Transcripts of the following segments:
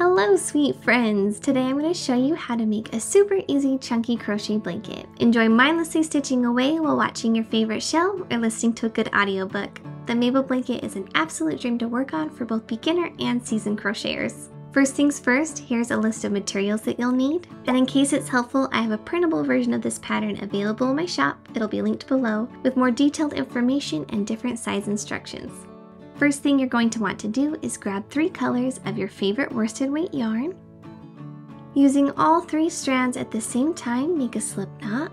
Hello sweet friends! Today I'm going to show you how to make a super easy chunky crochet blanket. Enjoy mindlessly stitching away while watching your favorite show or listening to a good audiobook. The Mabel blanket is an absolute dream to work on for both beginner and seasoned crocheters. First things first, here's a list of materials that you'll need. And in case it's helpful, I have a printable version of this pattern available in my shop. It'll be linked below with more detailed information and different size instructions. First thing you're going to want to do is grab three colors of your favorite worsted weight yarn. Using all three strands at the same time, make a slip knot.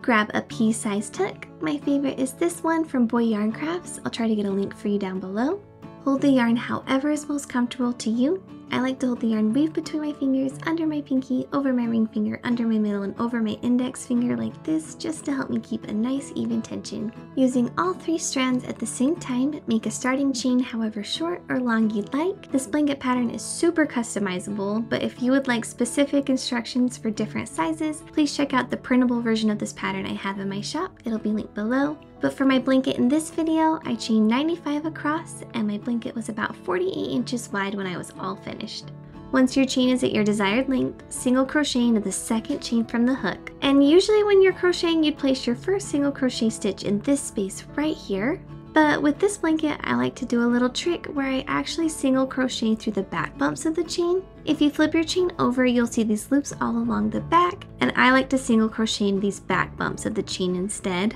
Grab a P-sized hook. My favorite is this one from Boy Yarn Crafts. I'll try to get a link for you down below. Hold the yarn however is most comfortable to you I like to hold the yarn weave between my fingers, under my pinky, over my ring finger, under my middle, and over my index finger like this just to help me keep a nice even tension. Using all three strands at the same time, make a starting chain however short or long you'd like. This blanket pattern is super customizable, but if you would like specific instructions for different sizes, please check out the printable version of this pattern I have in my shop. It'll be linked below. But for my blanket in this video, I chained 95 across and my blanket was about 48 inches wide when I was all finished. Once your chain is at your desired length, single crochet into the second chain from the hook. And usually when you're crocheting, you'd place your first single crochet stitch in this space right here. But with this blanket, I like to do a little trick where I actually single crochet through the back bumps of the chain. If you flip your chain over, you'll see these loops all along the back, and I like to single crochet in these back bumps of the chain instead.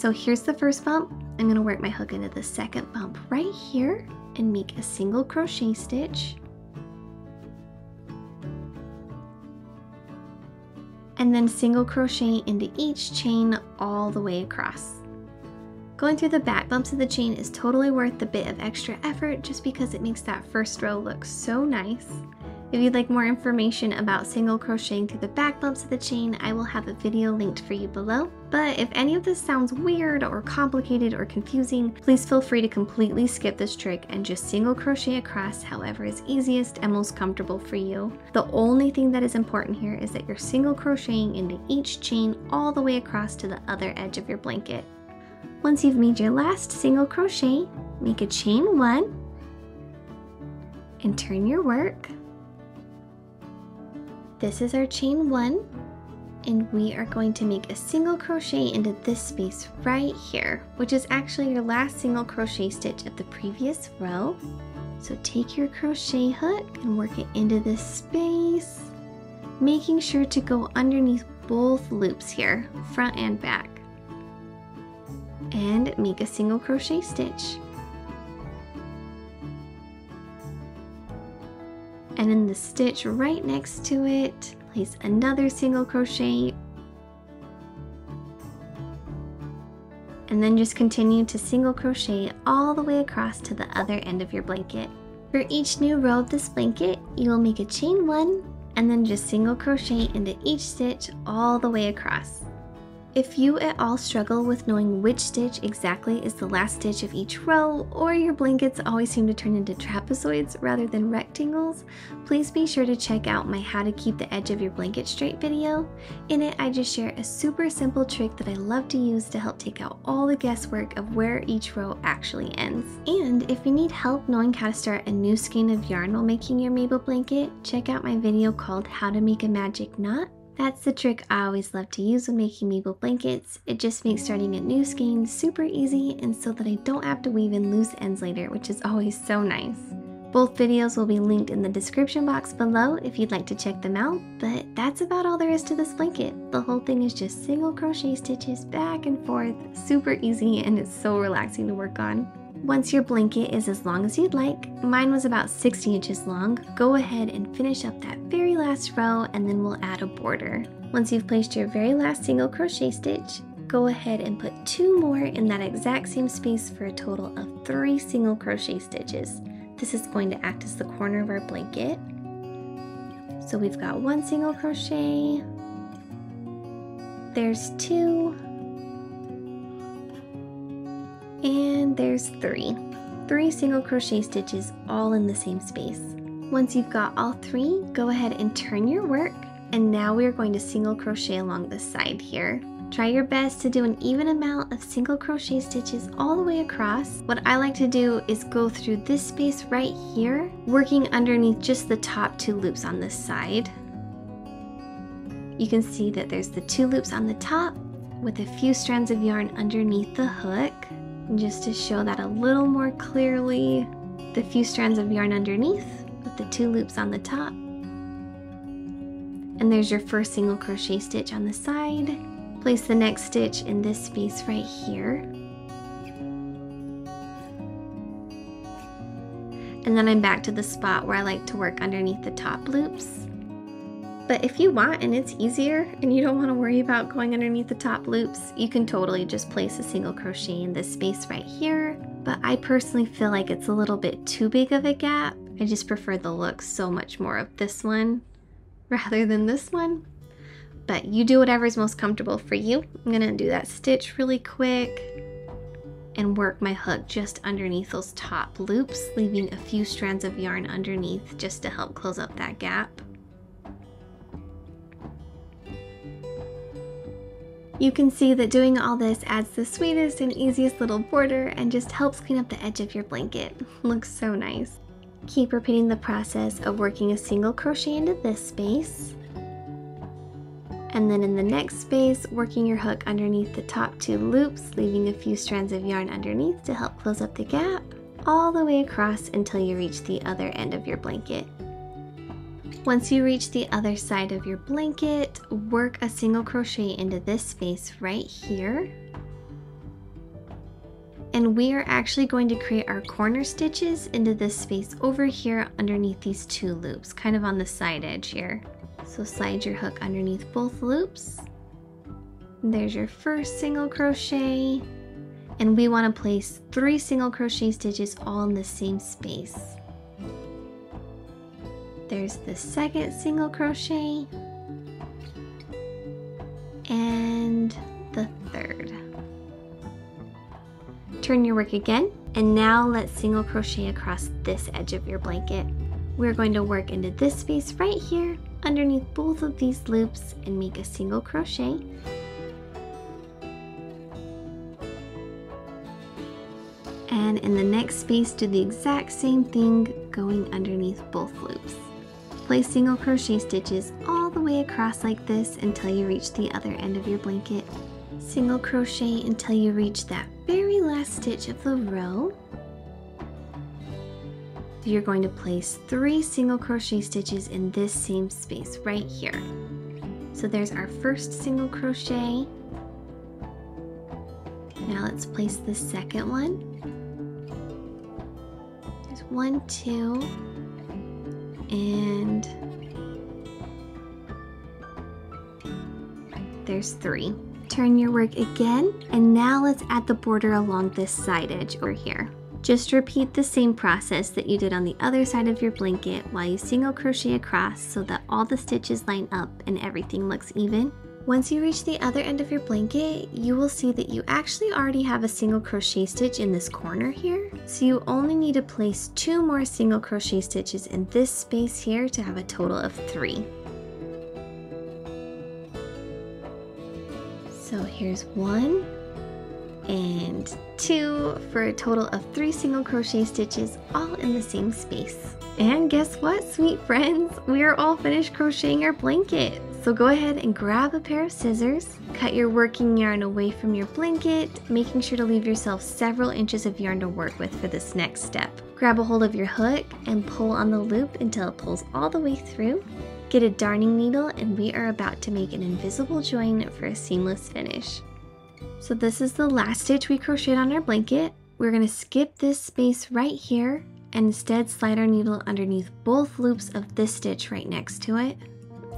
So here's the first bump. I'm gonna work my hook into the second bump right here and make a single crochet stitch. And then single crochet into each chain all the way across. Going through the back bumps of the chain is totally worth the bit of extra effort just because it makes that first row look so nice. If you'd like more information about single crocheting through the back bumps of the chain, I will have a video linked for you below. But if any of this sounds weird or complicated or confusing, please feel free to completely skip this trick and just single crochet across however is easiest and most comfortable for you. The only thing that is important here is that you're single crocheting into each chain all the way across to the other edge of your blanket. Once you've made your last single crochet, make a chain one and turn your work this is our chain one and we are going to make a single crochet into this space right here, which is actually your last single crochet stitch of the previous row. So take your crochet hook and work it into this space, making sure to go underneath both loops here, front and back. And make a single crochet stitch. And in the stitch right next to it, place another single crochet and then just continue to single crochet all the way across to the other end of your blanket. For each new row of this blanket, you will make a chain one and then just single crochet into each stitch all the way across. If you at all struggle with knowing which stitch exactly is the last stitch of each row, or your blankets always seem to turn into trapezoids rather than rectangles, please be sure to check out my how to keep the edge of your blanket straight video. In it, I just share a super simple trick that I love to use to help take out all the guesswork of where each row actually ends. And if you need help knowing how to start a new skein of yarn while making your Mabel blanket, check out my video called How to Make a Magic Knot that's the trick I always love to use when making Mabel blankets. It just makes starting a new skein super easy and so that I don't have to weave in loose ends later, which is always so nice. Both videos will be linked in the description box below if you'd like to check them out, but that's about all there is to this blanket. The whole thing is just single crochet stitches back and forth, super easy and it's so relaxing to work on. Once your blanket is as long as you'd like, mine was about 60 inches long, go ahead and finish up that very last row and then we'll add a border. Once you've placed your very last single crochet stitch, go ahead and put two more in that exact same space for a total of three single crochet stitches. This is going to act as the corner of our blanket. So we've got one single crochet, there's two, and there's three. Three single crochet stitches all in the same space. Once you've got all three, go ahead and turn your work and now we're going to single crochet along the side here. Try your best to do an even amount of single crochet stitches all the way across. What I like to do is go through this space right here, working underneath just the top two loops on this side. You can see that there's the two loops on the top with a few strands of yarn underneath the hook. Just to show that a little more clearly, the few strands of yarn underneath with the two loops on the top. And there's your first single crochet stitch on the side. Place the next stitch in this space right here. And then I'm back to the spot where I like to work underneath the top loops. But if you want and it's easier and you don't want to worry about going underneath the top loops, you can totally just place a single crochet in this space right here. But I personally feel like it's a little bit too big of a gap. I just prefer the look so much more of this one rather than this one but you do whatever is most comfortable for you. I'm gonna do that stitch really quick and work my hook just underneath those top loops, leaving a few strands of yarn underneath just to help close up that gap. You can see that doing all this adds the sweetest and easiest little border and just helps clean up the edge of your blanket. Looks so nice. Keep repeating the process of working a single crochet into this space, and then in the next space, working your hook underneath the top two loops, leaving a few strands of yarn underneath to help close up the gap, all the way across until you reach the other end of your blanket. Once you reach the other side of your blanket, work a single crochet into this space right here. And we are actually going to create our corner stitches into this space over here underneath these two loops, kind of on the side edge here. So slide your hook underneath both loops. There's your first single crochet. And we want to place three single crochet stitches all in the same space. There's the second single crochet. And the third. Turn your work again. And now let's single crochet across this edge of your blanket. We're going to work into this space right here underneath both of these loops and make a single crochet. And in the next space, do the exact same thing going underneath both loops. Place single crochet stitches all the way across like this until you reach the other end of your blanket. Single crochet until you reach that very last stitch of the row you're going to place three single crochet stitches in this same space right here. So there's our first single crochet. Now let's place the second one. There's one, two, and there's three. Turn your work again, and now let's add the border along this side edge over here. Just repeat the same process that you did on the other side of your blanket while you single crochet across so that all the stitches line up and everything looks even. Once you reach the other end of your blanket, you will see that you actually already have a single crochet stitch in this corner here. So you only need to place two more single crochet stitches in this space here to have a total of three. So here's one, and two for a total of three single crochet stitches all in the same space. And guess what, sweet friends? We are all finished crocheting our blanket. So go ahead and grab a pair of scissors, cut your working yarn away from your blanket, making sure to leave yourself several inches of yarn to work with for this next step. Grab a hold of your hook and pull on the loop until it pulls all the way through. Get a darning needle and we are about to make an invisible join for a seamless finish. So this is the last stitch we crocheted on our blanket. We're going to skip this space right here and instead slide our needle underneath both loops of this stitch right next to it.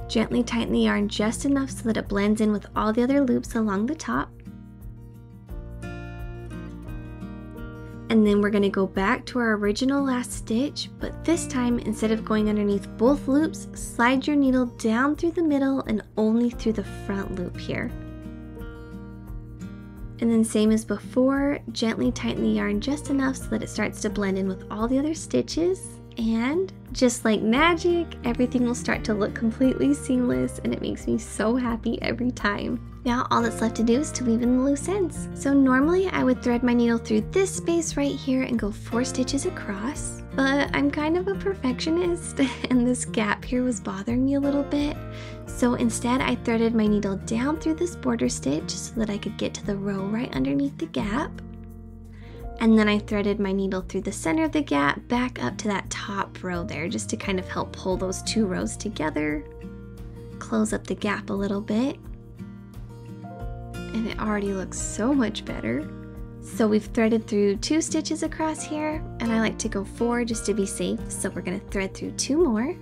Gently tighten the yarn just enough so that it blends in with all the other loops along the top. And then we're going to go back to our original last stitch, but this time instead of going underneath both loops, slide your needle down through the middle and only through the front loop here. And then same as before, gently tighten the yarn just enough so that it starts to blend in with all the other stitches. And just like magic, everything will start to look completely seamless and it makes me so happy every time. Now all that's left to do is to weave in the loose ends. So normally I would thread my needle through this space right here and go four stitches across, but I'm kind of a perfectionist and this gap here was bothering me a little bit. So instead I threaded my needle down through this border stitch so that I could get to the row right underneath the gap. And then I threaded my needle through the center of the gap back up to that top row there just to kind of help pull those two rows together. Close up the gap a little bit. And it already looks so much better. So we've threaded through two stitches across here and I like to go four just to be safe. So we're gonna thread through two more.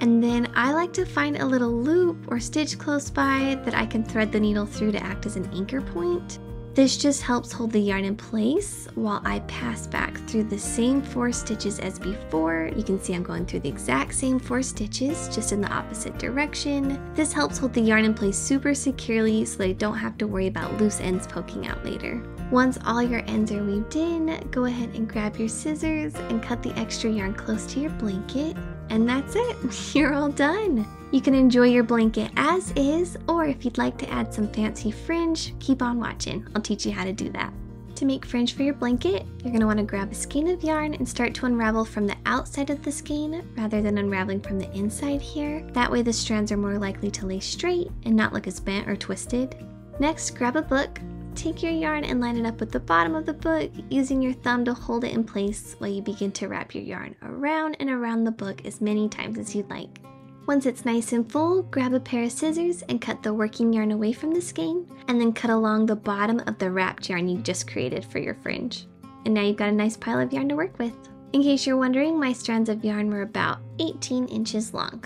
And then I like to find a little loop or stitch close by that I can thread the needle through to act as an anchor point. This just helps hold the yarn in place while I pass back through the same four stitches as before. You can see I'm going through the exact same four stitches, just in the opposite direction. This helps hold the yarn in place super securely so they don't have to worry about loose ends poking out later. Once all your ends are weaved in, go ahead and grab your scissors and cut the extra yarn close to your blanket. And that's it, you're all done. You can enjoy your blanket as is, or if you'd like to add some fancy fringe, keep on watching. I'll teach you how to do that. To make fringe for your blanket, you're going to want to grab a skein of yarn and start to unravel from the outside of the skein rather than unraveling from the inside here. That way the strands are more likely to lay straight and not look as bent or twisted. Next, grab a book, take your yarn and line it up with the bottom of the book using your thumb to hold it in place while you begin to wrap your yarn around and around the book as many times as you'd like. Once it's nice and full, grab a pair of scissors and cut the working yarn away from the skein, and then cut along the bottom of the wrapped yarn you just created for your fringe. And now you've got a nice pile of yarn to work with. In case you're wondering, my strands of yarn were about 18 inches long.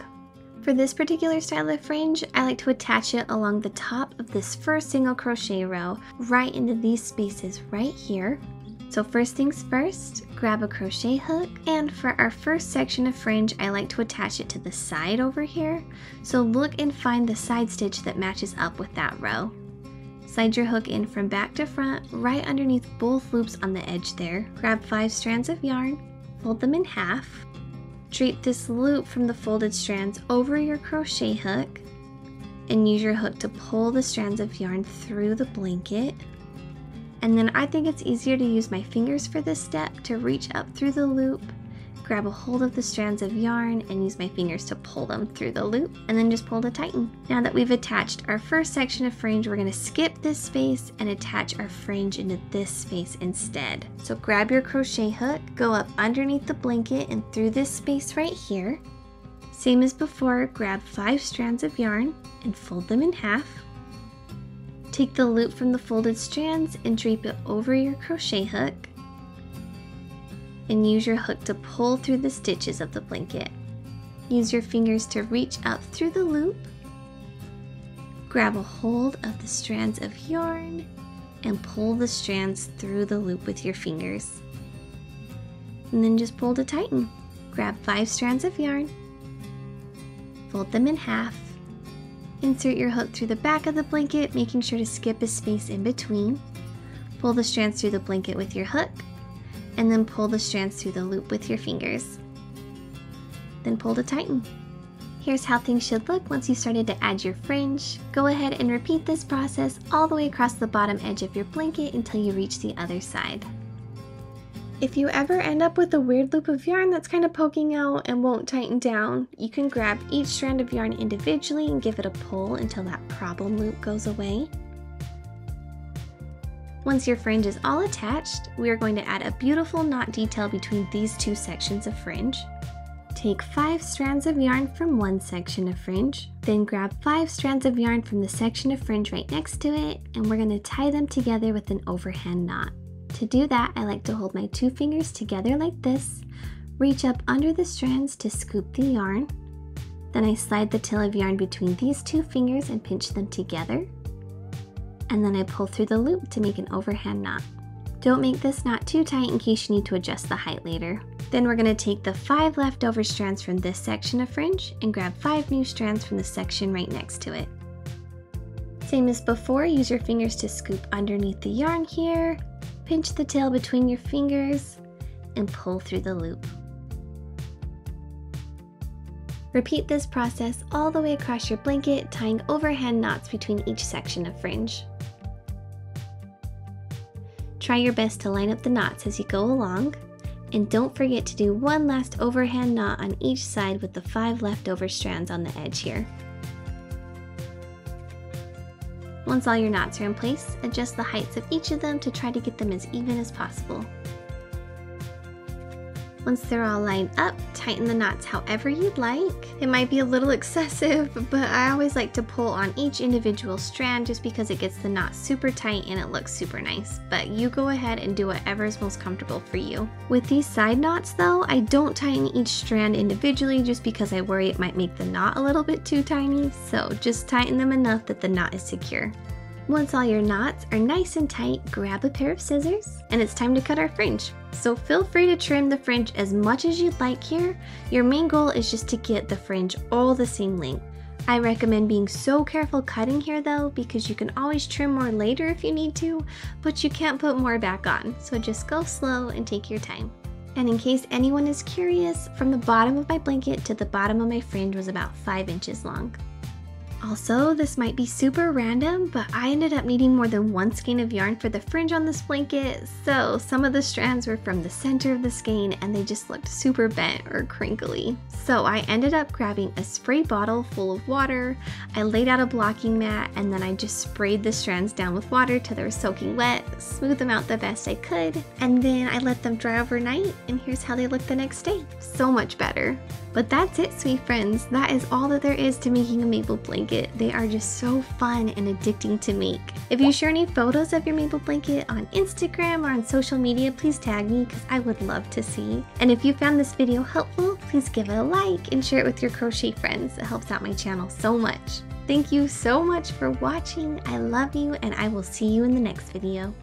For this particular style of fringe, I like to attach it along the top of this first single crochet row, right into these spaces right here. So first things first, grab a crochet hook, and for our first section of fringe, I like to attach it to the side over here. So look and find the side stitch that matches up with that row. Slide your hook in from back to front, right underneath both loops on the edge there. Grab five strands of yarn, fold them in half, Drape this loop from the folded strands over your crochet hook and use your hook to pull the strands of yarn through the blanket. And then I think it's easier to use my fingers for this step to reach up through the loop grab a hold of the strands of yarn and use my fingers to pull them through the loop and then just pull to tighten. Now that we've attached our first section of fringe, we're gonna skip this space and attach our fringe into this space instead. So grab your crochet hook, go up underneath the blanket and through this space right here. Same as before, grab five strands of yarn and fold them in half. Take the loop from the folded strands and drape it over your crochet hook and use your hook to pull through the stitches of the blanket. Use your fingers to reach up through the loop. Grab a hold of the strands of yarn and pull the strands through the loop with your fingers. And then just pull to tighten. Grab five strands of yarn, fold them in half, insert your hook through the back of the blanket, making sure to skip a space in between. Pull the strands through the blanket with your hook and then pull the strands through the loop with your fingers. Then pull to tighten. Here's how things should look once you started to add your fringe. Go ahead and repeat this process all the way across the bottom edge of your blanket until you reach the other side. If you ever end up with a weird loop of yarn that's kind of poking out and won't tighten down, you can grab each strand of yarn individually and give it a pull until that problem loop goes away. Once your fringe is all attached, we are going to add a beautiful knot detail between these two sections of fringe. Take 5 strands of yarn from one section of fringe, then grab 5 strands of yarn from the section of fringe right next to it, and we're going to tie them together with an overhand knot. To do that, I like to hold my two fingers together like this, reach up under the strands to scoop the yarn, then I slide the tail of yarn between these two fingers and pinch them together and then I pull through the loop to make an overhand knot. Don't make this knot too tight in case you need to adjust the height later. Then we're going to take the 5 leftover strands from this section of fringe and grab 5 new strands from the section right next to it. Same as before, use your fingers to scoop underneath the yarn here, pinch the tail between your fingers, and pull through the loop. Repeat this process all the way across your blanket, tying overhand knots between each section of fringe. Try your best to line up the knots as you go along, and don't forget to do one last overhand knot on each side with the five leftover strands on the edge here. Once all your knots are in place, adjust the heights of each of them to try to get them as even as possible. Once they're all lined up, tighten the knots however you'd like. It might be a little excessive, but I always like to pull on each individual strand just because it gets the knot super tight and it looks super nice. But you go ahead and do whatever is most comfortable for you. With these side knots though, I don't tighten each strand individually just because I worry it might make the knot a little bit too tiny, so just tighten them enough that the knot is secure. Once all your knots are nice and tight, grab a pair of scissors and it's time to cut our fringe. So feel free to trim the fringe as much as you'd like here. Your main goal is just to get the fringe all the same length. I recommend being so careful cutting here though because you can always trim more later if you need to, but you can't put more back on. So just go slow and take your time. And in case anyone is curious, from the bottom of my blanket to the bottom of my fringe was about 5 inches long. Also, this might be super random, but I ended up needing more than one skein of yarn for the fringe on this blanket, so some of the strands were from the center of the skein and they just looked super bent or crinkly. So I ended up grabbing a spray bottle full of water, I laid out a blocking mat, and then I just sprayed the strands down with water till they were soaking wet, smoothed them out the best I could, and then I let them dry overnight, and here's how they look the next day. So much better. But that's it, sweet friends. That is all that there is to making a Mabel blanket. They are just so fun and addicting to make. If you share any photos of your Mabel blanket on Instagram or on social media, please tag me because I would love to see. And if you found this video helpful, please give it a like and share it with your crochet friends. It helps out my channel so much. Thank you so much for watching. I love you and I will see you in the next video.